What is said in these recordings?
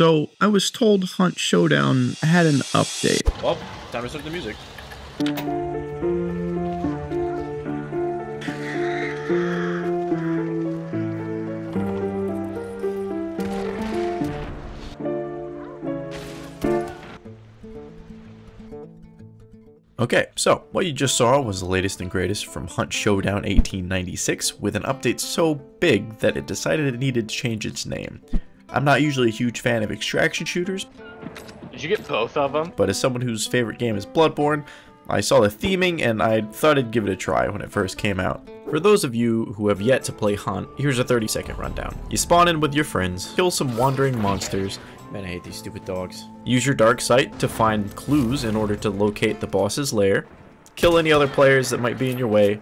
So I was told Hunt Showdown had an update. Well, time to start the music. Okay, so what you just saw was the latest and greatest from Hunt Showdown 1896 with an update so big that it decided it needed to change its name. I'm not usually a huge fan of extraction shooters, Did you get both of them? but as someone whose favorite game is Bloodborne, I saw the theming and I thought I'd give it a try when it first came out. For those of you who have yet to play Hunt, here's a 30 second rundown. You spawn in with your friends, kill some wandering monsters, man I hate these stupid dogs. Use your dark sight to find clues in order to locate the boss's lair, kill any other players that might be in your way,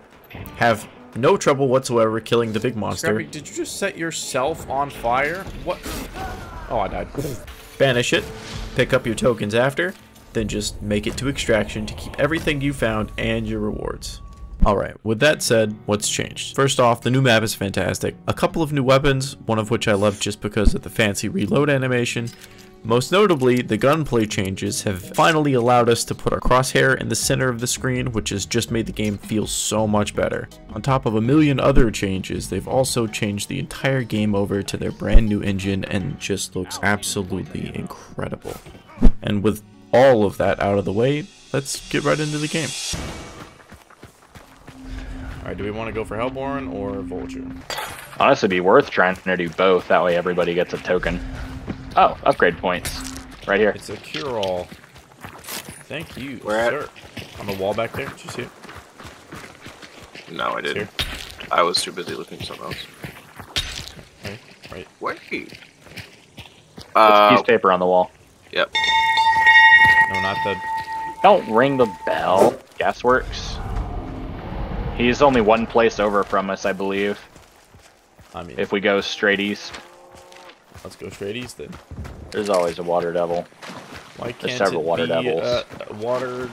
have no trouble whatsoever killing the big monster. Scrappy, did you just set yourself on fire? What? Oh, I died. banish it, pick up your tokens after, then just make it to extraction to keep everything you found and your rewards. Alright, with that said, what's changed? First off, the new map is fantastic. A couple of new weapons, one of which I love just because of the fancy reload animation. Most notably, the gunplay changes have finally allowed us to put our crosshair in the center of the screen, which has just made the game feel so much better. On top of a million other changes, they've also changed the entire game over to their brand new engine and just looks absolutely incredible. And with all of that out of the way, let's get right into the game. Alright, do we want to go for Hellborn or Vulture? Honestly, it'd be worth trying to do both. That way, everybody gets a token. Oh, upgrade points, right here. It's a cure-all. Thank you, Where at? On the wall back there. Did you see it? No, I didn't. here. I was too busy looking at something else. Right, right. Wait. It's Uh, piece of paper on the wall. yep. No, not the... Don't ring the bell. Gasworks. He's only one place over from us, I believe. I mean, If we go straight east, let's go straight east then. there's always a water devil. Why can't several it water be devils. water...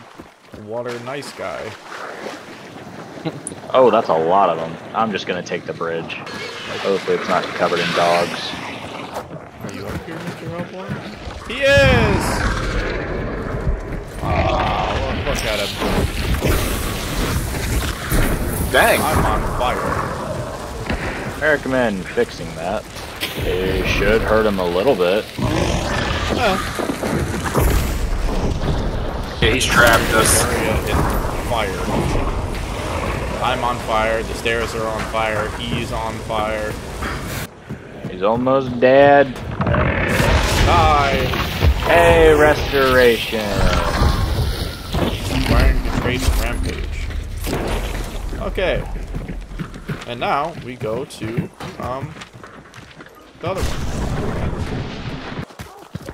Water nice guy? Oh, that's a lot of them. I'm just gonna take the bridge. Hopefully, it's not covered in dogs. Are you up here, Mr. Hellborn? He is! Oh, look, at him. Dang. I'm on fire. I recommend fixing that. It should hurt him a little bit. Yeah, he's trapped us. area is fire. I'm on fire, the stairs are on fire, he's on fire. He's almost dead. Die! Hey, restoration. Firing the trade rampage. Okay. And now we go to um the other one.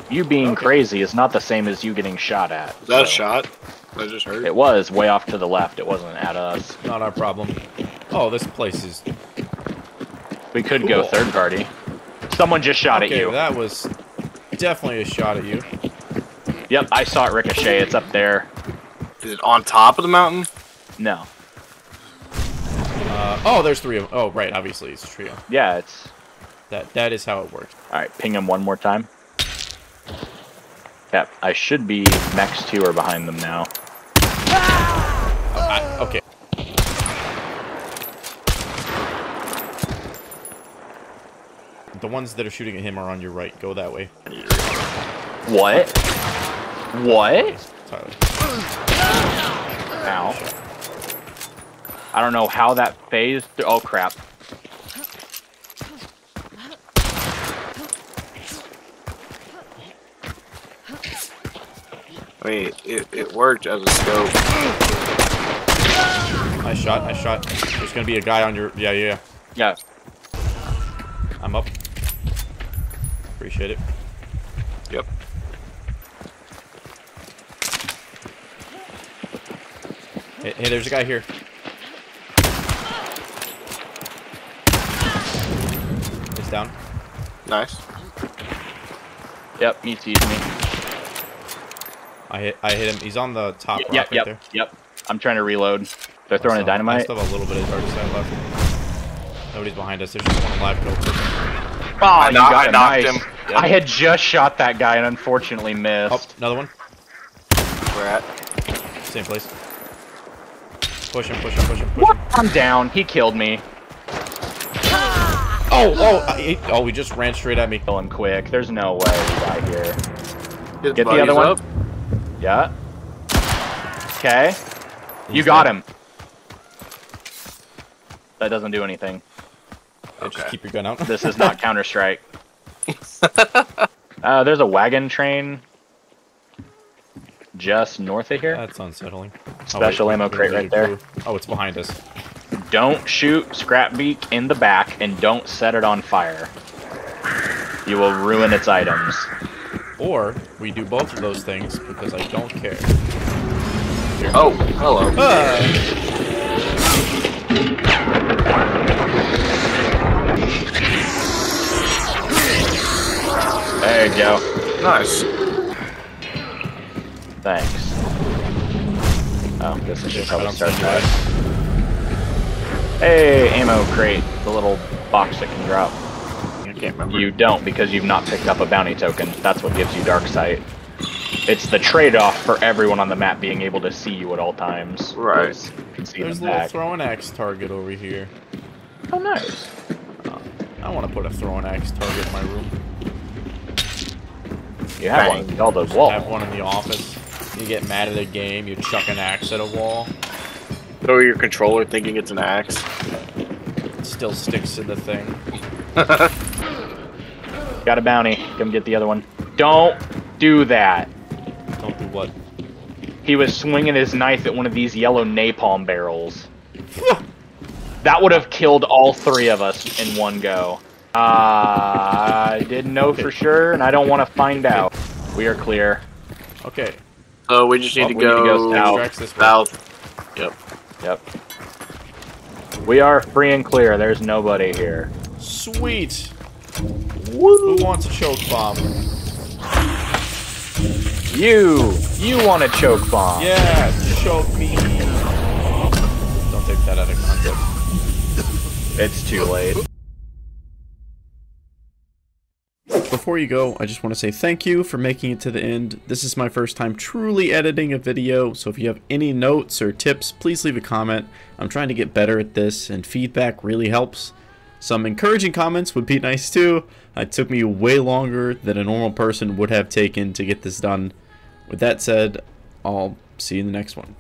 You being Okay. crazy is not the same as you getting shot at. Is that a shot? I just heard. It was way off to the left. It wasn't at us. Not our problem. Oh, this place is We could go third party. Someone just shot okay. at you. That was definitely a shot at you. Yep, I saw it ricochet. It's up there. Is it on top of the mountain? No. Uh, oh, there's three of them. Oh, right. Obviously, it's a trio. Yeah, it's. That that is how it works. All right, ping him one more time. Yep, I should be next to or behind them now. Ah! Oh, I, okay. The ones that are shooting at him are on your right. Go that way, What? What? Tyler. Ow. I don't know how that phased. Oh crap. I mean, it, it worked as a scope. Nice shot. Nice shot. There's gonna be a guy on your. Yeah, yeah. Yeah. yeah. I'm up. Appreciate it. Yep. Hey, hey, there's a guy here. It's down. Nice. Yep, he sees me. I hit. I hit him. He's on the top Yep, rock yep, right yep, there. yep. I'm trying to reload. They're throwing So, a dynamite. I still have a little bit of dark sight left. Nobody's behind us. There's just one alive kill. Oh, you knock- got I knocked nice. him. Yep. I had just shot that guy and unfortunately Oh, missed. another one. We're at. Same place. Push him, push him, push him, push What? him. I'm down. He killed me. Oh, oh, oh I, oh, he just ran straight at me. Kill him quick. There's no way we die here. His Get the other one. up. Yeah. Okay. You got him. That doesn't do anything. Yeah, Just keep your gun out. This is not Counter Strike. Uh, there's a wagon train just north of here. That's unsettling. Oh, Special ammo there's crate right there. Oh, it's behind us. Don't shoot Scrapbeak in the back and don't set it on fire. You will ruin its items. Or we do both of those things because I don't care. Oh, hello. Ah! There you go. Nice. Thanks. Oh, this is just how I we don't start see that. you. Hey, ammo crate. The little box that can drop. I can't remember. You don't because you've not picked up a bounty token. That's what gives you dark sight. It's the trade-off for everyone on the map being able to see you at all times. Right. can see There's a little throwing axe target over here. Oh, nice. I want to put a throwing axe target in my room. You have Bang. one. All those walls. Have one in the office. You get mad at a game, you chuck an axe at a wall, Throw your controller thinking it's an axe. it still sticks to the thing. Got a bounty. Come get the other one. Don't do that. Don't do what? He was swinging his knife at one of these yellow napalm barrels. that would have killed all three of us in one go. Uh, I didn't know for sure, and I don't want to find out. We are clear. Okay, So we just need Oh, to we need to go, go south. Tracks this way. south. Yep. Yep. We are free and clear. There's nobody here. Sweet. Who wants a choke bomb? You! You want a choke bomb. Yeah, choke me. Don't take that out of context. It's too late. Before you go, I just want to say thank you for making it to the end. This is my first time truly editing a video, so if you have any notes or tips, please leave a comment. I'm trying to get better at this, and feedback really helps. Some encouraging comments would be nice too. It took me way longer than a normal person would have taken to get this done. With that said, I'll see you in the next one.